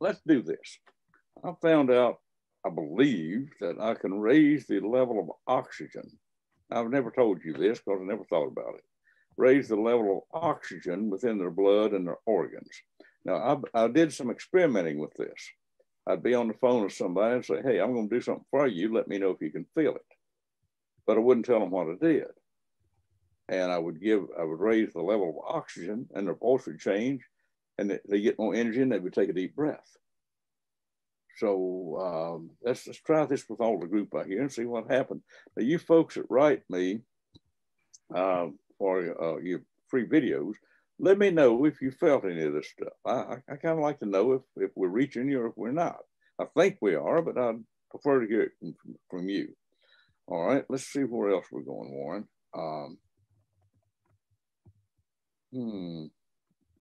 let's do this. I found out, I believe that I can raise the level of oxygen. I've never told you this because I never thought about it. Raise the level of oxygen within their blood and their organs. Now, I, I did some experimenting with this. I'd be on the phone with somebody and say, Hey, I'm going to do something for you. Let me know if you can feel it. But I wouldn't tell them what I did. And I would give, I would raise the level of oxygen and their pulse would change and they get more energy and they would take a deep breath. So um, let's, let's try this with all the group out here and see what happens. Now, you folks that write me uh, for uh, your free videos, let me know if you felt any of this stuff. I, I, I kind of like to know if, if we're reaching you or if we're not. I think we are, but I'd prefer to hear it from, from you. All right, let's see where else we're going, Warren. Um, hmm.